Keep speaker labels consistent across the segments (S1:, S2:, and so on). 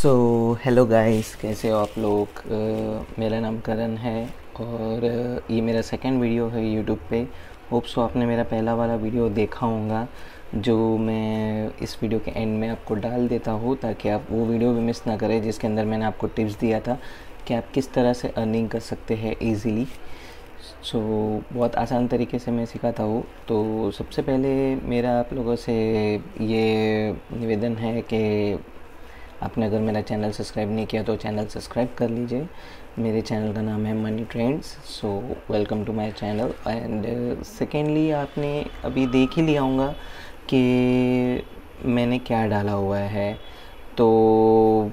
S1: So hello guys कैसे हो आप लोग? uh, मेरा नाम करण है और uh, ये मेरा सेकंड वीडियो है यूट्यूब पे। होप सो आपने मेरा पहला वाला वीडियो देखा होगा जो मैं इस वीडियो के एंड में आपको डाल देता हूँ ताकि आप वो वीडियो भी मिस ना करें जिसके अंदर मैंने आपको टिप्स दिया था कि आप किस तरह से अर्निंग कर सकते हैं ईज़िली सो so, बहुत आसान तरीके से मैं सिखाता हूँ। तो सबसे पहले मेरा आप लोगों से ये निवेदन है कि आपने अगर मेरा चैनल सब्सक्राइब नहीं किया तो चैनल सब्सक्राइब कर लीजिए। मेरे चैनल का नाम है money trends so welcome to my channel and secondly आपने अभी देख ही लिया होगा कि मैंने क्या डाला हुआ है। तो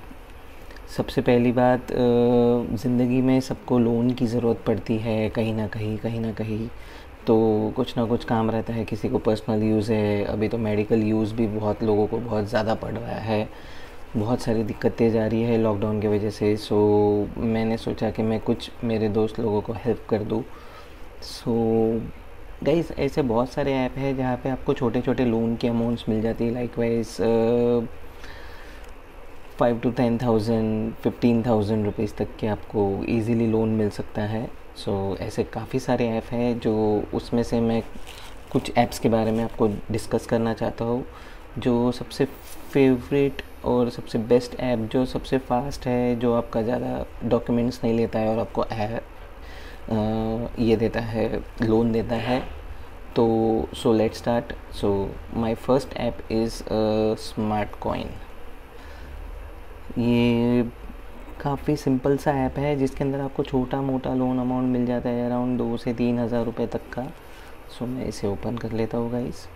S1: सबसे पहली बात ज़िंदगी में सबको लोन की ज़रूरत पड़ती है कहीं ना कहीं कहीं ना कहीं। तो कुछ ना कुछ काम रहता है, किसी को पर्सनल यूज़ है। अभी तो मेडिकल यूज़ भी बहुत लोगों को बहुत ज़्यादा पड़ रहा है। बहुत सारी दिक्कतें जा रही है लॉकडाउन की वजह से। सो मैंने सोचा कि मैं कुछ मेरे दोस्त लोगों को हेल्प कर दूँ। सो गाइस ऐसे बहुत सारे ऐप हैं जहाँ पे आपको छोटे छोटे लोन के अमाउंट्स मिल जाती है। Likewise five to ten thousand fifteen thousand rupees तक के आपको इजीली लोन मिल सकता है। सो so, ऐसे काफ़ी सारे ऐप हैं जो उसमें से मैं कुछ ऐप्स के बारे में आपको डिस्कस करना चाहता हूँ जो सबसे फेवरेट और सबसे बेस्ट ऐप जो सबसे फास्ट है जो आपका ज़्यादा डॉक्यूमेंट्स नहीं लेता है और आपको आ, ये देता है लोन देता है तो so let start so my first app is smart coin ये काफ़ी सिंपल सा ऐप है जिसके अंदर आपको छोटा मोटा लोन अमाउंट मिल जाता है अराउंड दो से तीन हज़ार रुपये तक का। सो so, मैं इसे ओपन कर लेता हूँ गाइस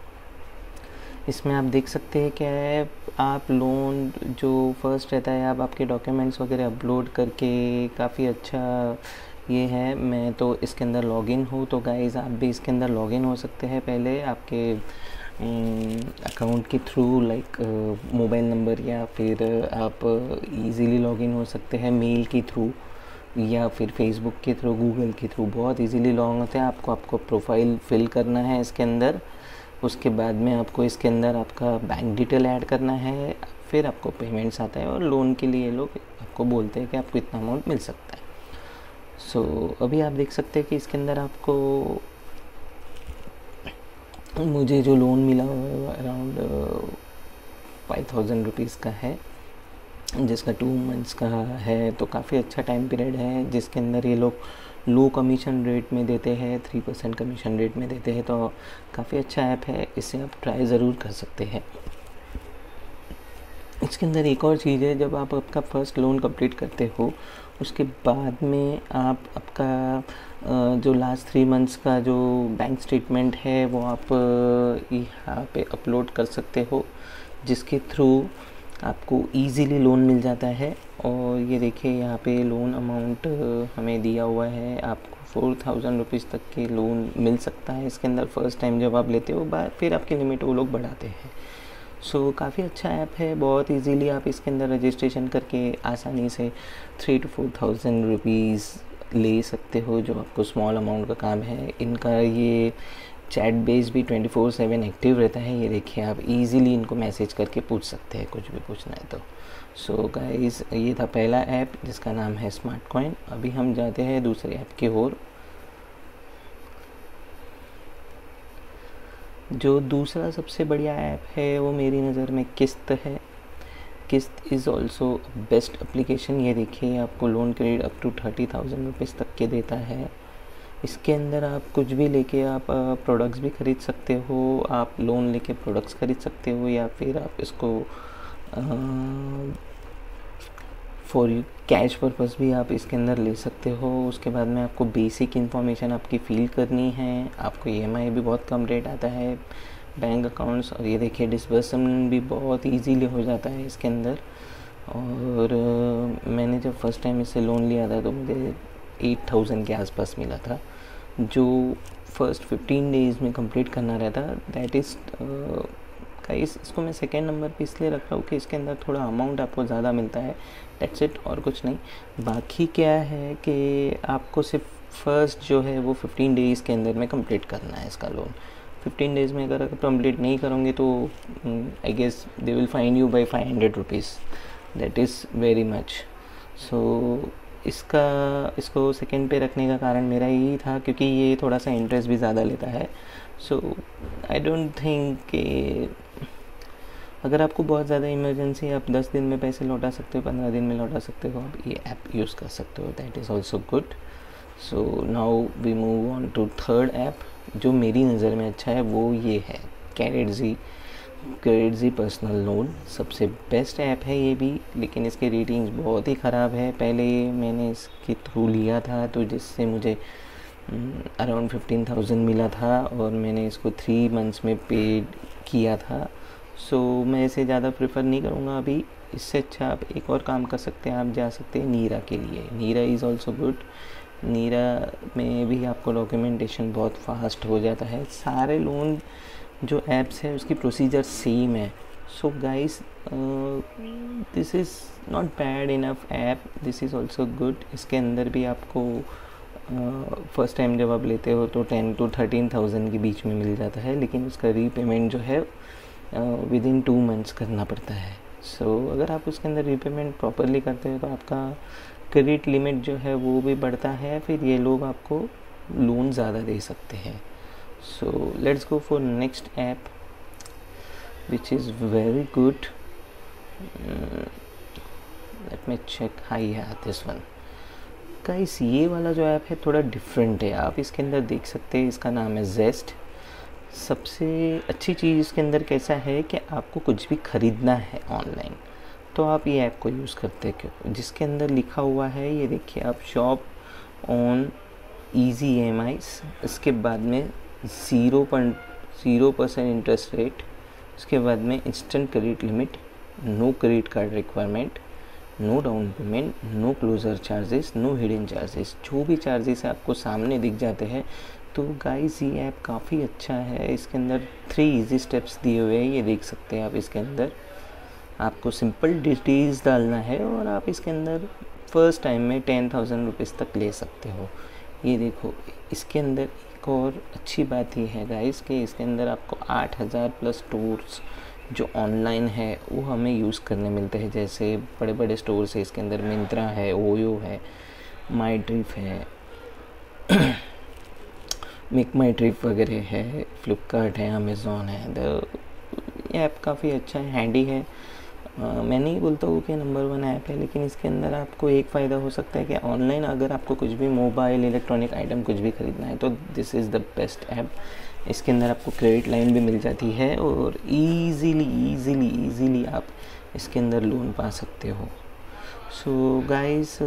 S1: इसमें आप देख सकते हैं क्या है, आप लोन जो फ़र्स्ट रहता है, आप आपके डॉक्यूमेंट्स वगैरह अपलोड करके काफ़ी अच्छा ये है। मैं तो इसके अंदर लॉगिन हूँ तो गाइज़ आप भी इसके अंदर लॉगिन हो सकते हैं पहले आपके अकाउंट के थ्रू लाइक मोबाइल नंबर या फिर आप इजीली लॉगिन हो सकते हैं मेल के थ्रू या फिर फेसबुक के थ्रू गूगल के थ्रू बहुत इजीली लॉग होते हैं, आपको आपको प्रोफ़ाइल फिल करना है इसके अंदर। उसके बाद में आपको इसके अंदर आपका बैंक डिटेल ऐड करना है फिर आपको पेमेंट्स आता है और लोन के लिए लोग आपको बोलते हैं कि आपको इतना अमाउंट मिल सकता है। सो so, अभी आप देख सकते हैं कि इसके अंदर आपको मुझे जो लोन मिला हुआ है अराउंड फाइव थाउज़ेंड रुपीज़ का है जिसका टू मंथ्स का है तो काफ़ी अच्छा टाइम पीरियड है जिसके अंदर ये लोग लो कमीशन रेट में देते हैं थ्री परसेंट कमीशन रेट में देते हैं तो काफ़ी अच्छा ऐप है, इसे आप ट्राई ज़रूर कर सकते हैं। इसके अंदर एक और चीज़ है, जब आप आपका फ़र्स्ट लोन कंप्लीट करते हो, उसके बाद में आप आपका जो लास्ट थ्री मंथ्स का जो बैंक स्टेटमेंट है, वो आप यहाँ पे अपलोड कर सकते हो, जिसके थ्रू आपको इजीली लोन मिल जाता है। और ये देखिए यहाँ पे लोन अमाउंट हमें दिया हुआ है। आपको फोर थाउज़ेंड रुपीज़ तक के लोन मिल सकता है। इसके अंदर फ़र्स्ट टाइम जब आप लेते हो बाद फिर आपकी लिमिट वो लोग बढ़ाते हैं। सो so, काफ़ी अच्छा ऐप है। बहुत इजीली आप इसके अंदर रजिस्ट्रेशन करके आसानी से three to four thousand rupees ले सकते हो जो आपको स्मॉल अमाउंट का काम है। इनका ये चैट बेस भी ट्वेंटी फोर सेवन एक्टिव रहता है ये देखिए आप इजीली इनको मैसेज करके पूछ सकते हैं कुछ भी पूछना है तो। सो so, गाइस ये था पहला ऐप जिसका नाम है स्मार्ट कॉइन अभी हम जाते हैं दूसरे ऐप की ओर जो दूसरा सबसे बढ़िया ऐप है वो मेरी नज़र में किस्त है। किस्त इज़ ऑल्सो बेस्ट एप्लीकेशन ये देखिए आपको loan credit up to thirty thousand rupees तक के देता है। इसके अंदर आप कुछ भी लेके आप प्रोडक्ट्स भी ख़रीद सकते हो, आप लोन लेके प्रोडक्ट्स ख़रीद सकते हो, या फिर आप इसको फॉर यू कैश पर्पज़ भी आप इसके अंदर ले सकते हो। उसके बाद में आपको बेसिक इन्फॉर्मेशन आपकी फ़िल करनी है। आपको ई e भी बहुत कम रेट आता है। बैंक अकाउंट्स और ये देखिए डिसबर्समेंट भी बहुत इजीली हो जाता है इसके अंदर। और मैंने जब फ़र्स्ट टाइम इससे लोन लिया था तो मुझे एट थाउज़ेंड के आसपास मिला था, जो फ़र्स्ट फिफ्टीन डेज़ में कंप्लीट करना रहता दैट इज़ गाइस इसको मैं सेकेंड नंबर पे इसलिए रख रहा हूँ कि इसके अंदर थोड़ा अमाउंट आपको ज़्यादा मिलता है डेट्स इट और कुछ नहीं। बाकी क्या है कि आपको सिर्फ़ फ़र्स्ट जो है वो फिफ्टीन डेज़ के अंदर में कंप्लीट करना है इसका लोन फिफ्टीन डेज़ में अगर कंप्लीट नहीं करोगे तो I guess they will fine you by five hundred rupees that is very much so इसका, इसको सेकंड पे रखने का कारण मेरा यही था, क्योंकि ये थोड़ा सा इंटरेस्ट भी ज़्यादा लेता है। सो आई डोंट थिंक कि अगर आपको बहुत ज़्यादा इमरजेंसी है आप दस दिन में पैसे लौटा सकते हो, पंद्रह दिन में लौटा सकते हो, आप ये ऐप यूज़ कर सकते हो। That is also good so now we move on to third app जो मेरी नज़र में अच्छा है, वो ये है कैरेट जी क्रेडिट जी पर्सनल लोन सबसे बेस्ट ऐप है ये भी लेकिन इसके रेटिंग्स बहुत ही ख़राब है। पहले मैंने इसके थ्रू लिया था तो जिससे मुझे अराउंड फिफ्टीन थाउज़ेंड मिला था और मैंने इसको थ्री मंथ्स में पेड किया था। सो so, मैं इसे ज़्यादा प्रेफर नहीं करूँगा अभी। इससे अच्छा आप एक और काम कर सकते हैं आप जा सकते हैं नीरा के लिए। Nira is also good Nira में भी आपको डॉक्यूमेंटेशन बहुत फास्ट हो जाता है। सारे लोन जो ऐप्स है उसकी प्रोसीजर सेम है। So guys this is not bad enough app this is also good इसके अंदर भी आपको फ़र्स्ट uh, टाइम जब आप लेते हो तो टेन टू थर्टीन थाउज़ेंड के बीच में मिल जाता है लेकिन उसका रीपेमेंट जो है विद इन टू मंथ्स करना पड़ता है। सो so, अगर आप उसके अंदर रीपेमेंट प्रॉपरली करते हो तो आपका क्रेडिट लिमिट जो है वो भी बढ़ता है फिर ये लोग आपको लोन ज़्यादा दे सकते हैं। So let's go for next app which is very good. Uh, let me check. hi yeah this one. Guys ये वाला जो ऐप है थोड़ा डिफरेंट है। आप इसके अंदर देख सकते हैं इसका नाम है जेस्ट सबसे अच्छी चीज़ इसके अंदर कैसा है कि आपको कुछ भी ख़रीदना है ऑनलाइन तो आप ये ऐप को यूज़ करते क्यों? जिसके अंदर लिखा हुआ है ये देखिए आप शॉप ऑन ईजी एम इसके बाद में zero zero percent interest rate, उसके बाद में instant credit limit no credit card requirement no down payment no closure charges no hidden charges जो भी चार्जेस आपको सामने दिख जाते हैं तो गाइस ये ऐप काफ़ी अच्छा है। इसके अंदर थ्री इजी स्टेप्स दिए हुए हैं, ये देख सकते हैं आप इसके अंदर। आपको सिंपल डिटेल्स डालना है और आप इसके अंदर फ़र्स्ट टाइम में टेन थाउज़ेंड रुपीज़ तक ले सकते हो। ये देखो, इसके अंदर एक और अच्छी बात ये है गाइस कि इसके अंदर आपको आठ हज़ार प्लस स्टोर्स जो ऑनलाइन है, वो हमें यूज़ करने मिलते हैं। जैसे बड़े बड़े स्टोर्स है, इसके अंदर मिंत्रा है, ओयो है माई ट्रिप है, मेक माई ट्रिप वगैरह है, फ्लिपकार्ट है, अमेज़ोन है द ऐप काफ़ी अच्छा है हैंडी है। मैं नहीं बोलता हूँ कि नंबर वन ऐप है लेकिन इसके अंदर आपको एक फ़ायदा हो सकता है कि ऑनलाइन अगर आपको कुछ भी मोबाइल इलेक्ट्रॉनिक आइटम कुछ भी ख़रीदना है तो this is the best app इसके अंदर आपको क्रेडिट लाइन भी मिल जाती है और ईज़िली ईज़िली ईज़िली आप इसके अंदर लोन पा सकते हो. सो so, गाइस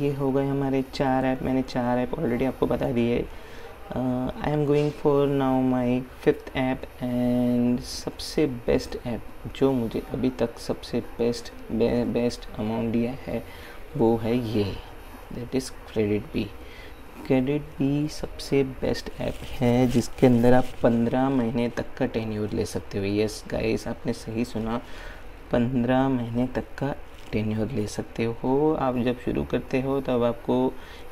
S1: ये हो गए हमारे चार ऐप मैंने चार ऐप ऑलरेडी आपको बता दिए. I am going for now my fifth app and सबसे बेस्ट ऐप जो मुझे अभी तक सबसे बेस्ट बेस्ट अमाउंट दिया है, वो है ये। That is credit bee credit bee सबसे बेस्ट ऐप है जिसके अंदर आप पंद्रह महीने तक का टेन्यूर ले सकते हो। यस गाइस आपने सही सुना। पंद्रह महीने तक का टेन्योर ले सकते हो। आप जब शुरू करते हो तब आपको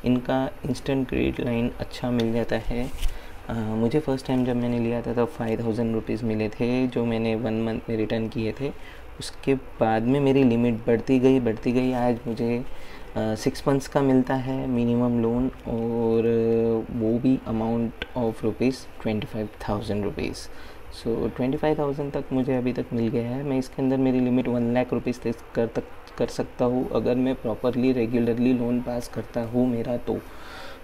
S1: इनका इंस्टेंट क्रेडिट लाइन अच्छा मिल जाता है। आ, मुझे फ़र्स्ट टाइम जब मैंने लिया था तब फाइव थाउज़ेंड रुपीज़ मिले थे जो मैंने वन मंथ में रिटर्न किए थे। उसके बाद में मेरी लिमिट बढ़ती गई बढ़ती गई। आज मुझे सिक्स मंथ्स का मिलता है मिनिमम लोन और वो भी amount of rupees twenty five thousand rupees so twenty five thousand तक मुझे अभी तक मिल गया है। मैं इसके अंदर मेरी लिमिट वन लाख रुपीज़ तक कर तक कर सकता हूँ। अगर मैं प्रॉपरली रेगुलरली लोन पास करता हूँ मेरा तो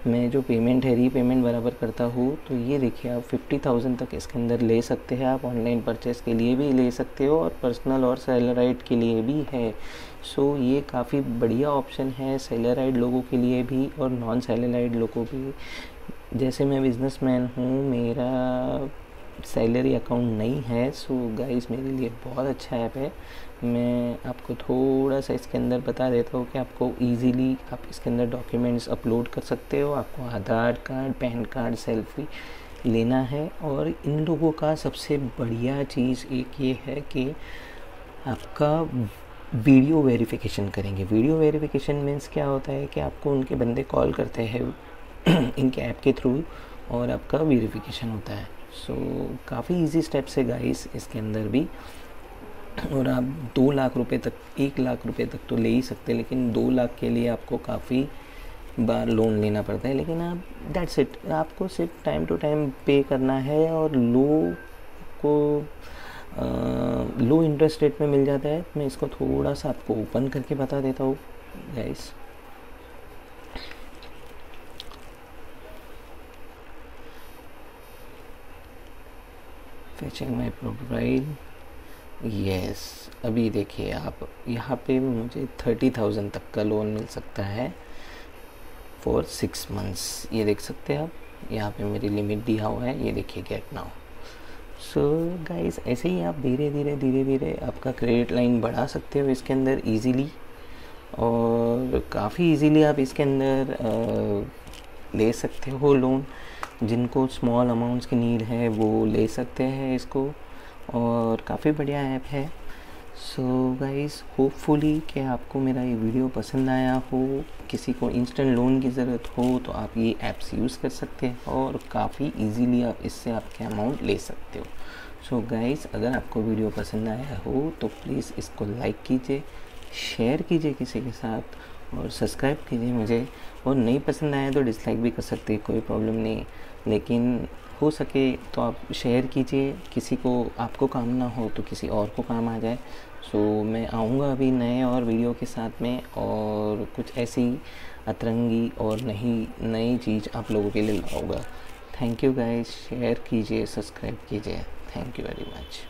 S1: मैं जो पेमेंट है रीपेमेंट बराबर करता हूँ तो ये देखिए आप फिफ्टी थाउज़ेंड तक इसके अंदर ले सकते हैं। आप ऑनलाइन परचेस के लिए भी ले सकते हो और पर्सनल और सेलराइड के लिए भी है। सो so, ये काफ़ी बढ़िया ऑप्शन है सेलराइड लोगों के लिए भी और नॉन सेलराइड लोगों भी जैसे मैं बिजनेसमैन हूँ मेरा सैलरी अकाउंट नहीं है। सो so गाइस मेरे लिए बहुत अच्छा ऐप है। मैं आपको थोड़ा सा इसके अंदर बता देता हूँ कि आपको इजीली आप इसके अंदर डॉक्यूमेंट्स अपलोड कर सकते हो। आपको Aadhaar card PAN card selfie लेना है। और इन लोगों का सबसे बढ़िया चीज़ एक ये है कि आपका वीडियो वेरिफिकेशन करेंगे। वीडियो वेरिफिकेशन मीन्स क्या होता है कि आपको उनके बंदे कॉल करते हैं इनके ऐप के थ्रू और आपका वेरिफिकेशन होता है। सो so, काफ़ी इजी स्टेप्स है गाइस इसके अंदर भी। और आप दो लाख रुपए तक एक लाख रुपए तक तो ले ही सकते हैं लेकिन दो लाख के लिए आपको काफ़ी बार लोन लेना पड़ता है। लेकिन आप दैट्स इट आपको सिर्फ़ टाइम टू टाइम पे करना है और लो को आ, लो इंटरेस्ट रेट में मिल जाता है। मैं इसको थोड़ा सा आपको ओपन करके बता देता हूँ guys fetching my profile yes अभी देखिए आप, यहाँ पे मुझे थर्टी थाउज़ेंड तक का लोन मिल सकता है फॉर सिक्स मंथ्स ये देख सकते हैं आप, यहाँ पे मेरी लिमिट दिया हुआ है, ये देखिए गेट नाउ सो गाइस ऐसे ही आप धीरे धीरे धीरे धीरे आपका क्रेडिट लाइन बढ़ा सकते हो इसके अंदर इजीली और काफ़ी इजीली आप इसके अंदर ले सकते हो लोन जिनको स्मॉल अमाउंट्स की नीड है, वो ले सकते हैं इसको। और काफ़ी बढ़िया ऐप है। सो गाइस होपफुली कि आपको मेरा ये वीडियो पसंद आया हो, किसी को इंस्टेंट लोन की ज़रूरत हो तो आप ये ऐप्स यूज़ कर सकते हैं और काफ़ी इजीली आप इससे आपके अमाउंट ले सकते हो। सो so गाइस अगर आपको वीडियो पसंद आया हो तो प्लीज़ इसको लाइक कीजिए शेयर कीजिए किसी के साथ और सब्सक्राइब कीजिए मुझे। और नहीं पसंद आया तो डिसलाइक भी कर सकते कोई प्रॉब्लम नहीं। लेकिन हो सके तो आप शेयर कीजिए। किसी को आपको काम ना हो तो किसी और को काम आ जाए। सो so, मैं आऊँगा अभी नए और वीडियो के साथ में और कुछ ऐसी अतरंगी और नई नई चीज़ आप लोगों के लिए लाऊँगा। थैंक यू गाइस शेयर कीजिए सब्सक्राइब कीजिए। Thank you very much